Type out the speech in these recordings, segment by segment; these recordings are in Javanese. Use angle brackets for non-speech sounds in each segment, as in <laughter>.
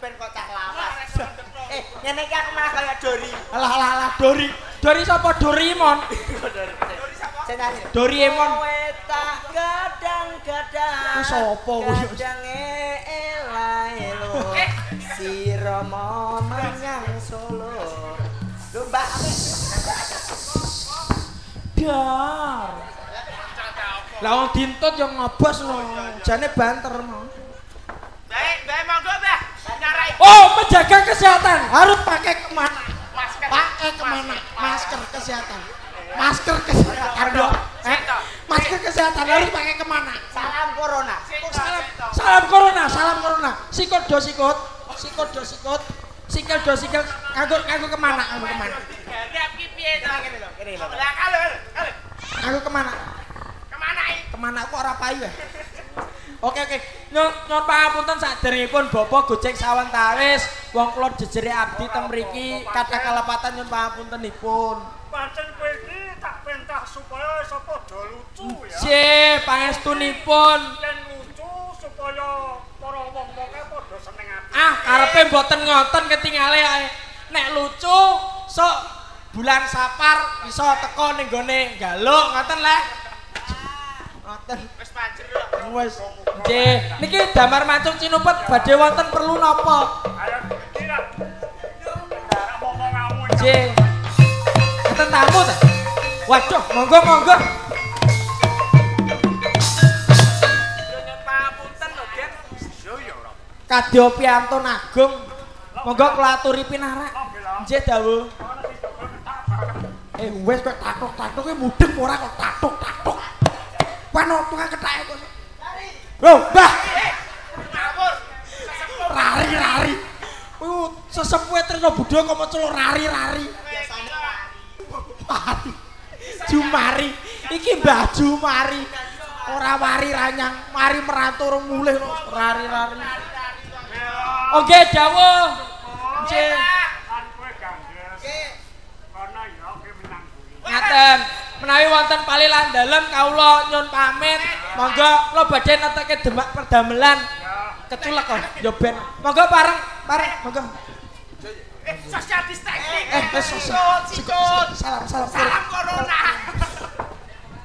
ben kok cah lawas. Eh, ngene iki aku malah kaya Dori. Alah alah alah Dori. Dori sapa Doraemon? <laughs> Dori sapa? Tak gadang-gadang. Ku sapa kuwi? Gadange elo-elo. Si Rama menyang Solo. Lho Mbak, Dar. Lah wong dintut yo ngobos lho. Jane banter mau. Oh, menjaga kesehatan harus pakai ke mana? masker. Pakai ke mana? Masker kesehatan. Masker kesehatan dong. Eh, masker kesehatan harus pakai ke mana? salam corona. Salam, salam corona, salam corona. Sikut do sikut, sikut do sikut, sikil do sikil. Nganggo nganggo ke mana? Nganggo ke mana? Lihat ki piye to? Kene lho, kene lho. Lah kalau kalau Nganggo ke mana? ke mana iki? Ke mana aku ora payu ya? Oke oke. Nyun nyun pangapunten saderengipun Bapak Gojek sawentawis wong kula jejere abdi ten mriki kathah kalepatan nyun pangapuntenipun. Pancen kowe iki tak pentah supaya sapa do lucu ya. Nggih, pangestunipun. Yen lucu supaya para wong-wonge padha seneng ati. Ah, karepe mboten ngoten ketingale ae. Nek lucu sok bulan Sapar bisa teko ning gone galuk ngoten le. Ngoten. Wis panjer lho. Wes. Nggih, niki damar mancung cinupet badhe wonten perlu napa? Ayo kira. Nek ngomong-ngamu Nggih. Enten tamu ta? Waduh, monggo monggo. Kadya piantun agung. Monggo kula aturi pinarak. Nggih dawuh. Eh wes kok tatuk-tatuk ki mudeng ora kok tatuk-tatuk. Pano tukang kethake kok. Loh, Mbah, Ngawur. rari-rari. Kuwi sesepuhe Trisno Budha kok mencul rari-rari. Mari. Jumari. Iki Mbah Jumari. Ora wari ranyang, mari merantur mulih lho rari-rari. Oke, dawuh. Nggih. kan menawi wonten palilan dalem kawula nyun pamit. Monggo kula badhe neteke demak perdamelan. Keculek kok, yo ben. Monggo pareng, pareng, monggo. Eh, social distancing. Eh, wis wis. Sikut. Salam, salam. Salam corona.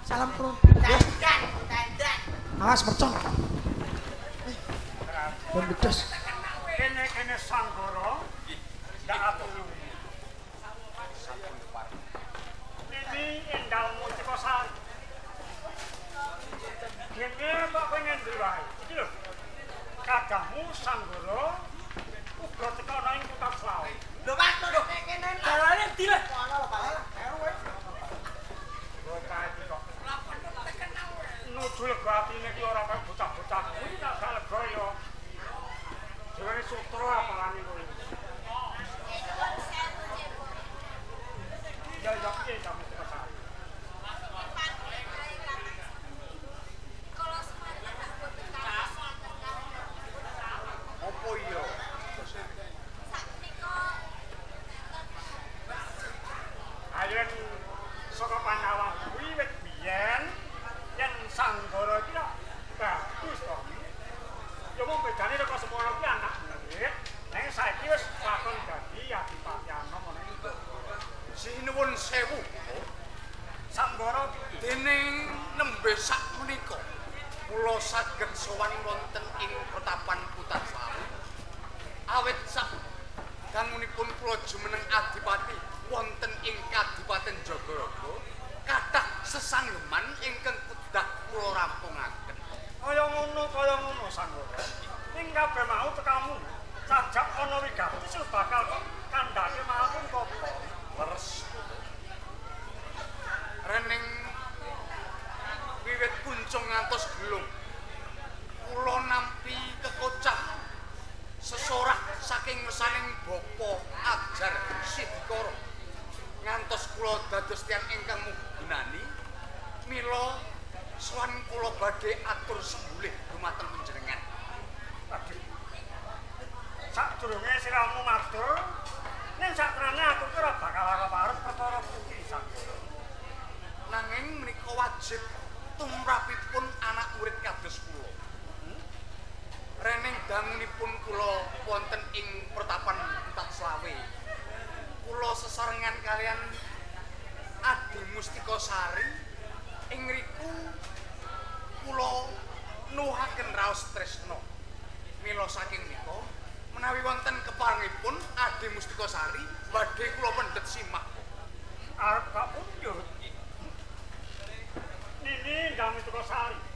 Salam. Dandan, dandan. Awas mercon. Eh, Ben bedes. Kene kene sanggara. Ndak atuh. Sutra apalane kuwi. Ya ya piye kamu kesal. Opo iya? Ayen saka Panawang kuwi wit biyen yen sanggara iki lho bagus to. Ya mung bedane kok semono ki anak murid. Nek saiki wis lakon dadi adipati anom ngene iki. Sinuwun sewu. Sanggara Dening nembe sak menika kula saged sowan wonten ing Ketapan Putasari. Awit sak dangunipun kula jumeneng adipati wonten ing Kadipaten Jagaraga kathah sesanggeman ingkang kedah kula rampungaken. kaya ngono kaya ngono sanggara. Ning kabeh mau tekamu. Sajak ana wigati sing bakal panjenengan kalian Adi Mustikosari ing riku kula nuhaken raos tresno. Mila saking nika menawi wonten keparengipun Adi Mustikosari badhe kula pendhet simak. Arep kok yo Nini Dami Tukosari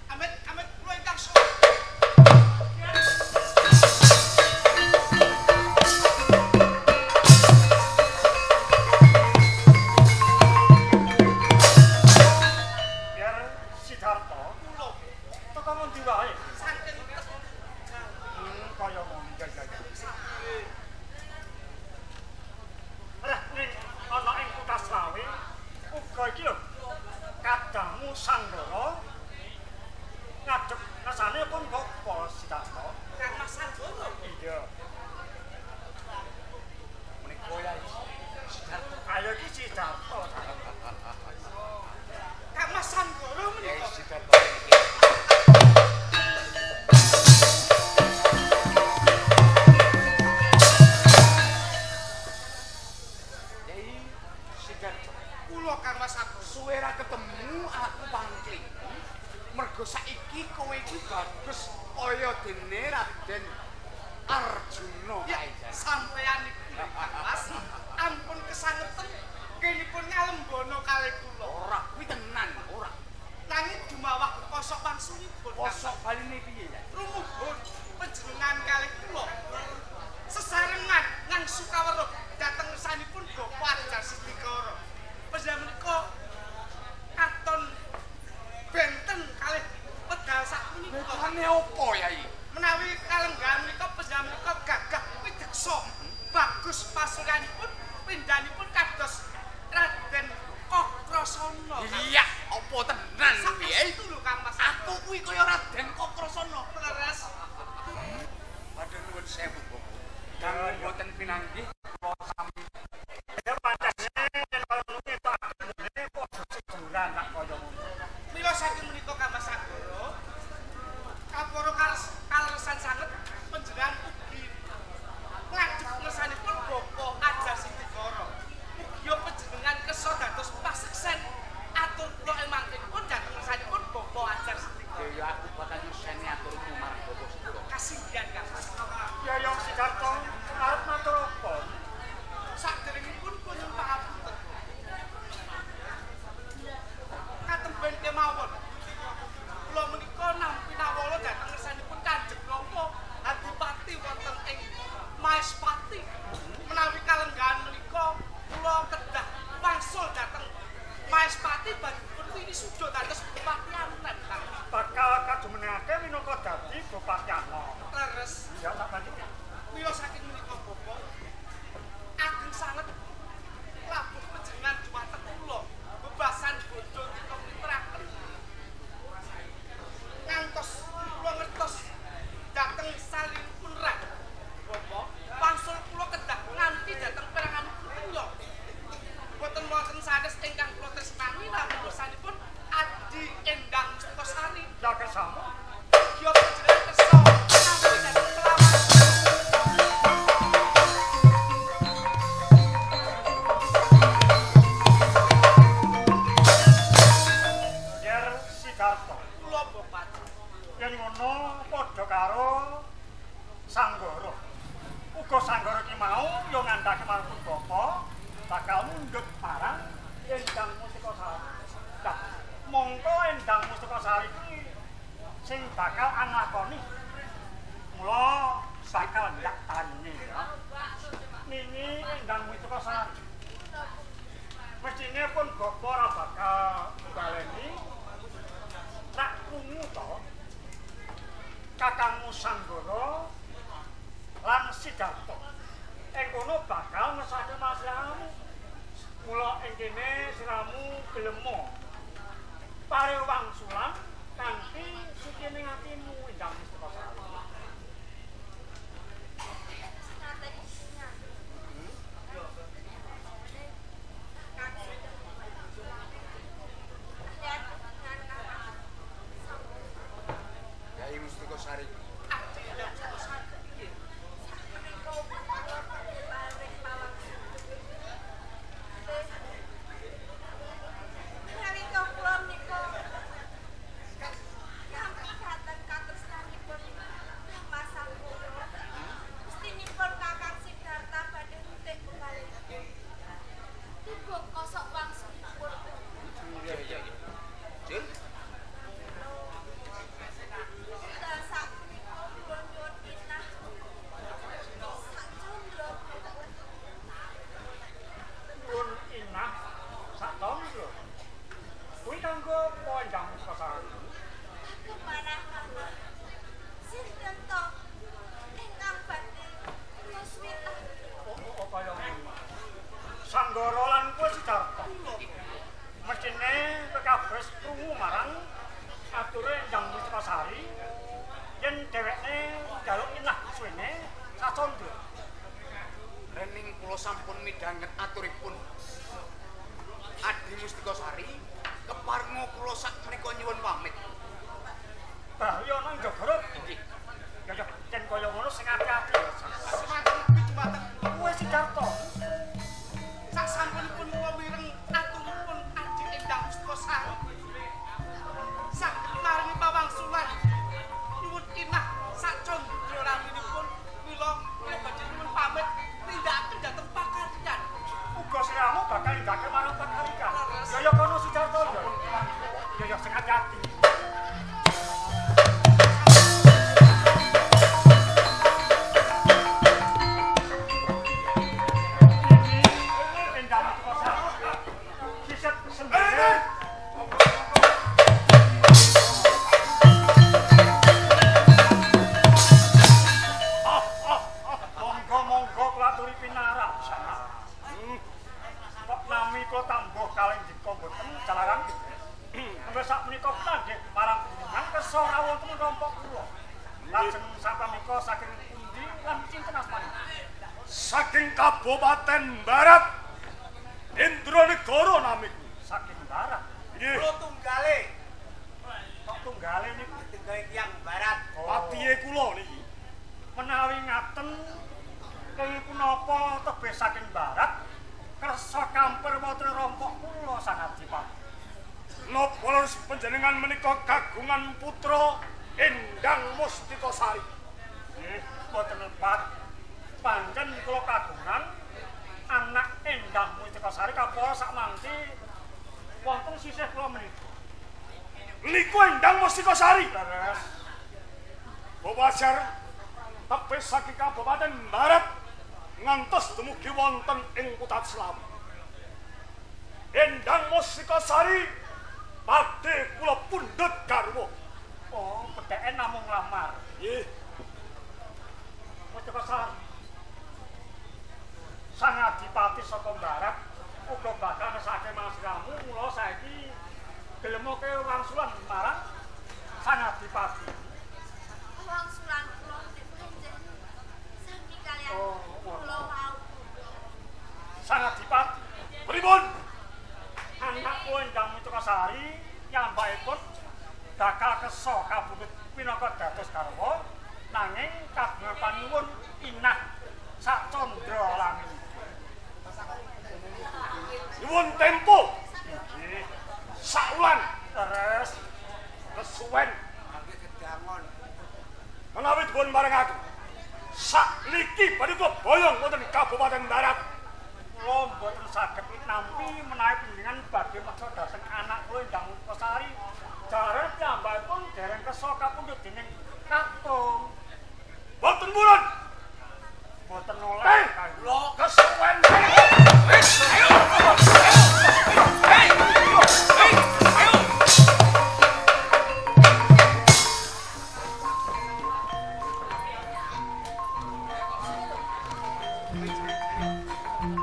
ini pun gopor bakal baleni Rak kungu to. Kakangmu sanggoro lang sidarto yang kono bakal ngesahkan masyarakatmu mula ing kene siramu gelemo. Pare wang kanthi nanti atimu ngatimu indah mistikosari sampun midhanget aturipun. Adi Mustika Sari keparenga kula sak menika nyuwun pamit. Bahaya nang Jogoro. Ya ya, yen kaya ngono sing ati-ati ya. Semanten kuwi dumateng Kuwe Sidarto. sak sampunipun kula mireng aturipun Adi Endang Mustika Sari. Saged maringi pawangsulan nyuwun inah sak condro raminipun mila siramu Kapala sak mangsi wonten sisih kula menika. Niku Endang Mustika Sari. Leres. Bawajar tebih saking Kabupaten Barat ngantos dumugi wonten ing Putat Selam. Endang Mustika Sari padhe kula pundhut garwa. Oh, bedheke namung lamar. Nggih, Mustika Sari. Sang adipati saka barat uga bakal ngesake masramu mula saiki gelem oke wangsulan marang sang adipati. Wangsulan kula njenengan sami kalian Oh, kula wau. Sang adipati pripun? anakku Endang Mustika Sari nyambakipun bakal kesa kabudut pinaka dados garwa nanging kagungan panuwun inah sak candra lamin. Nyuwun tempo. Saulan. Terus. Kesuwen. Menawi dipun marengaken sakniki badhe kula boyong wonten Kabupaten Barat kula mboten saged nampi menawi panjenengan badhe meksa dhateng anak kula Endang Mustikasari. Jare piyambakipun dereng kesa kapundhut dening katung. boten purun Mboten oleh. eh lo kesuwen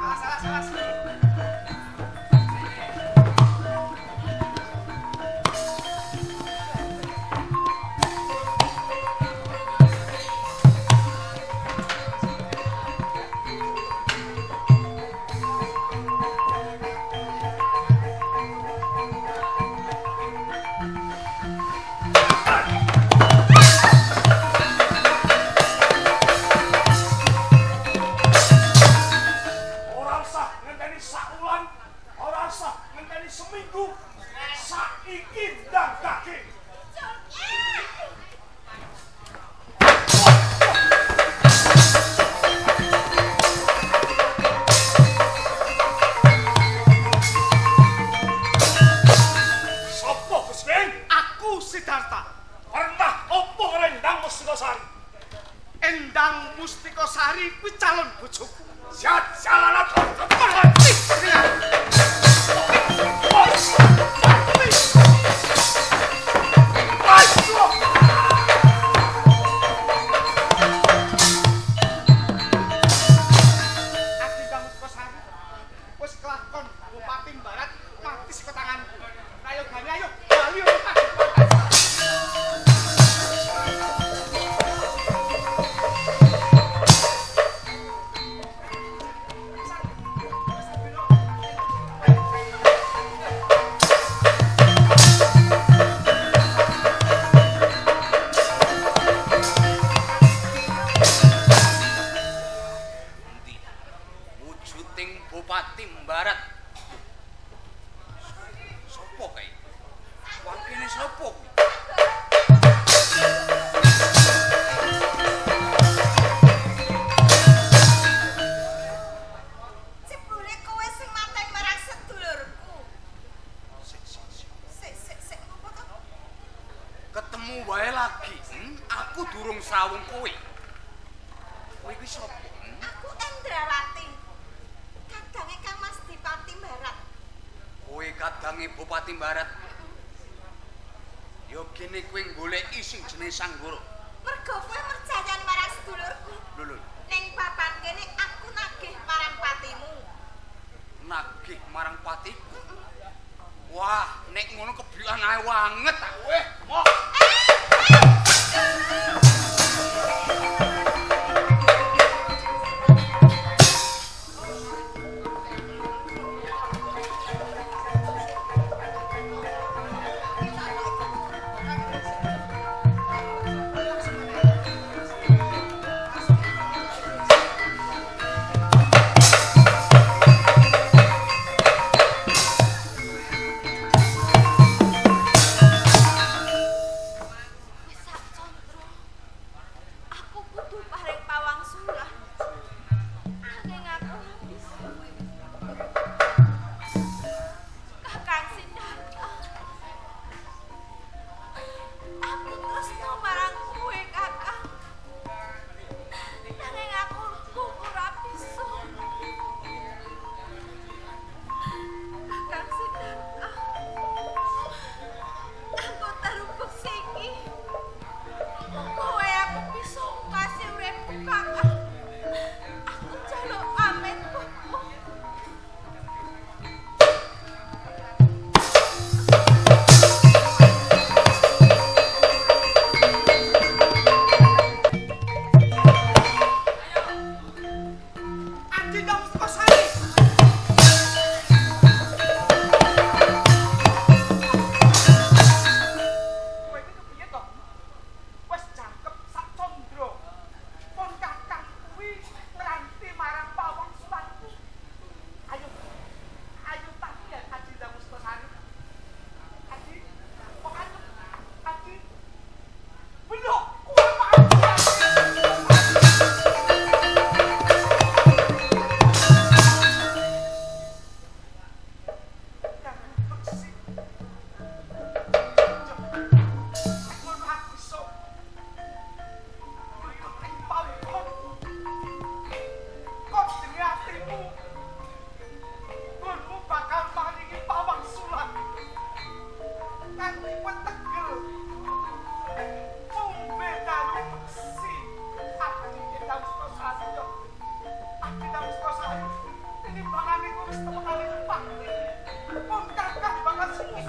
Alas alas alas. sang guru. Mergo kowe mercayani marang sedulurku. Lho lho. Ning papan kene aku nagih marang patimu. Nagih marang patiku. Mm -mm. Wah, nek ngono keblian ae banget aku. Eh, moh. Eh.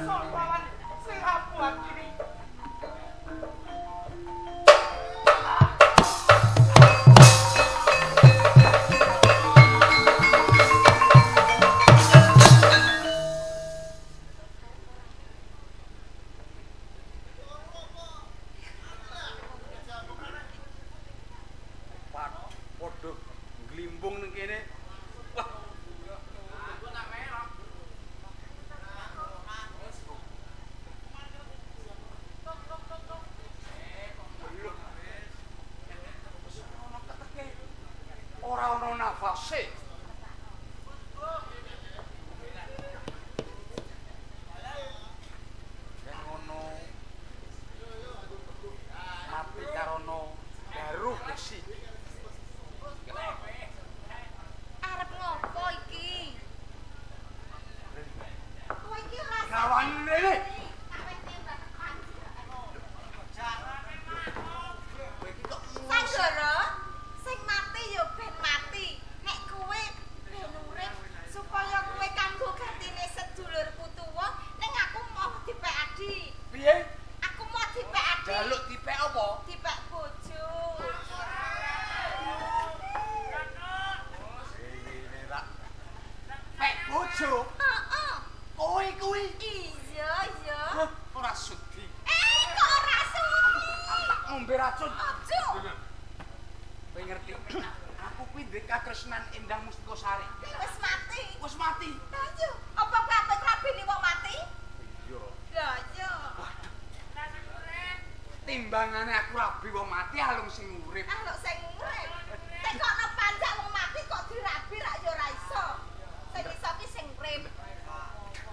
Sementara. mati alung sing urip. Alung sing urip. Tek kok nek wong mati kok dirabi rak ya ora iso. Sing iso ki sing urip.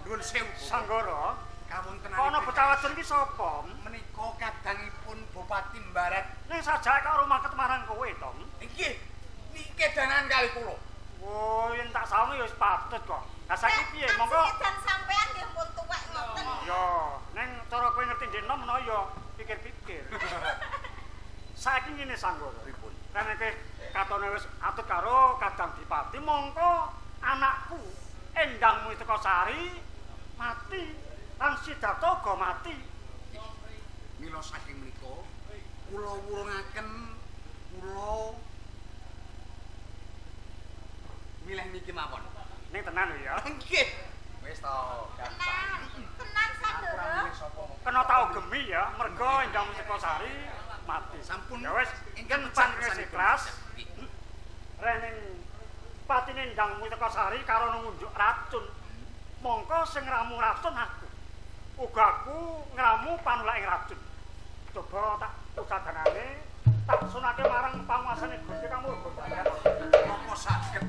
Nuwun sewu Sanggara, kawon tenan. Ana Betawajen ki sapa? Menika kadangipun Bupati Barat. Ning sajake karo rumah Mila saking menika kula wurungaken kula milih niki mawon. Ning tenan lho ya. Nggih. Wis to, Tenan, tenan Sandoro. Kena tau gemi ya, mergo Endang Sari mati. Sampun Ya wis, ingkang panjenengan kesanipun. ikhlas. Rening patine Endang Mustaka Sari karo ngunjuk racun. Mongko sing ngramu racun aku. Uga aku ngramu panulaking racun. Coba tak usadanane tak sunake marang panguasane Gusti kamu Gojaya. Napa saged,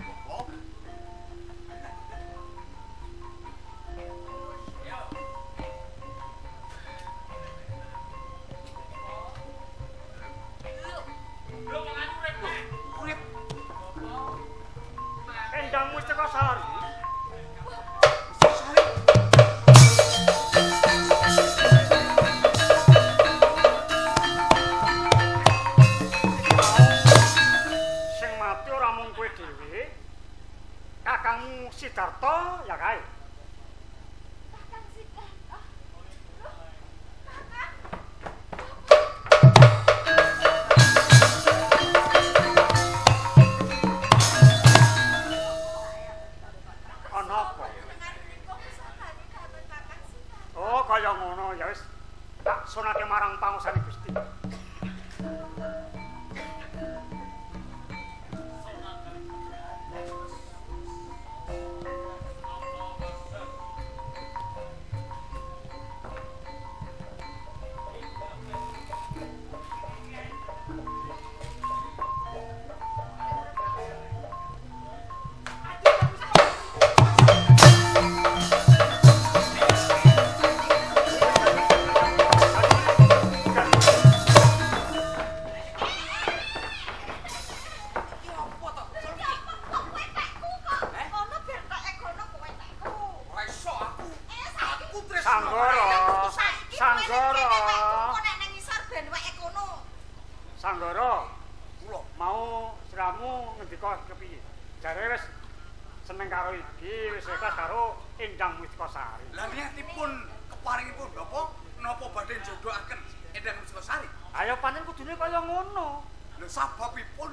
Lho sababipun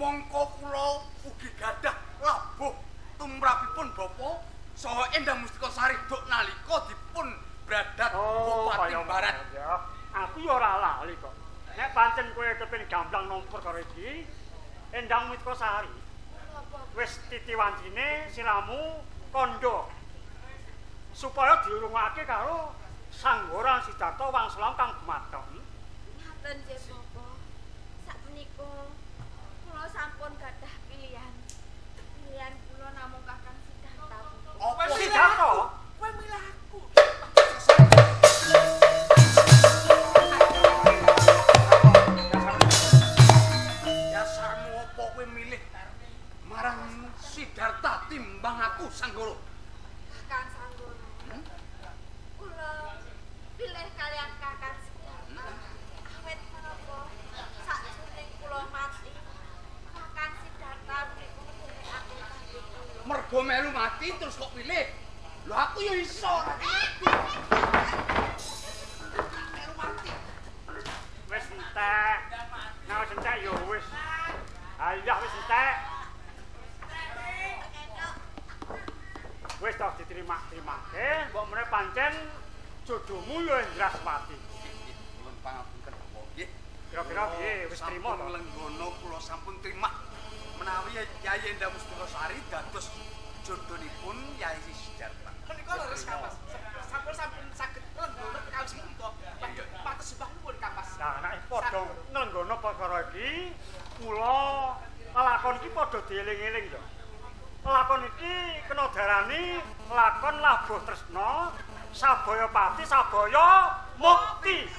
mongko kula ugi gadah labuh tumrapipun Bapak saha Endang Mustika Sari duk nalika dipun bradat Oh, Bupati Barat. ya. Aku ya ora lali kok. Nek pancen kowe kepengin gamblang nomor karo iki, Endang Mustaka Sari. Wis titiwancine siramu kondo. Supaya diurungake karo Sanggara Sidarta Wangsalam kang gumathon. Ngaten nggih Sakmenika kula sampun gadah pilihan. Pilihan kula namung Kakang Sidarta. Apa Sidarta? Kowe milih aku. Dasarmu apa kowe milih marang Sidarta timbang aku Sanggara? Kakang Sanggara. Kula pilih kalian Kakang Sidarta. Awit menapa Mergo melu mati terus kok pilih. Lho aku ya iso. Melu mati. Wis entek. Nah wis entek ya wis. Ayah wis entek. Wis tak diterima-terimake, mbok meneh pancen jodohmu ya Indraswati. Nuwun pangapunten. Kira-kira piye wis trima Sampun to? Lenggono kula sampun trima. Menawi Yayi Endang Mustika Sari dados jodohnipun Yayi Sidarta. Menika leres Kamas. Sampun sampun saged lenggono sing menika. Pates sembah nuwun Kamas. Nah, nek padha nglenggono perkara iki, kula lakon iki padha dieling-eling to. Lakon iki kena darani lakon labuh tresna Sabaya pati, sabaya mukti.